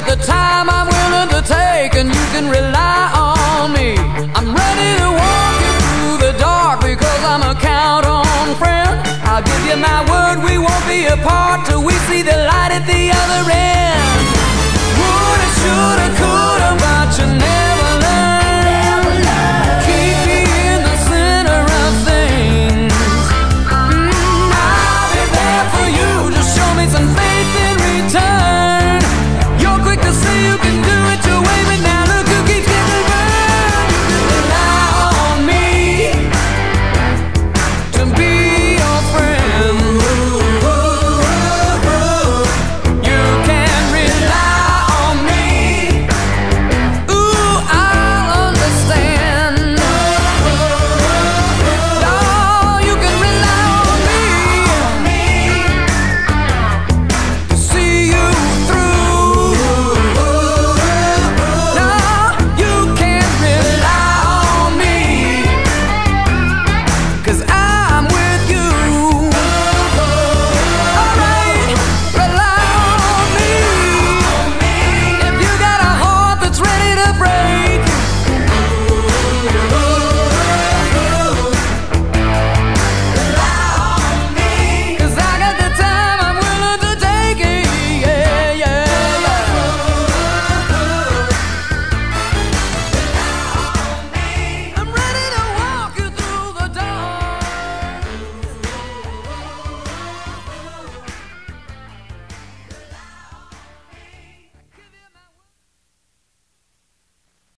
got the time I'm willing to take and you can rely on me. I'm ready to walk you through the dark because I'm a count on friend. I'll give you my word we won't be apart till we see the light at the other end. Woulda, shoulda, coulda, but you never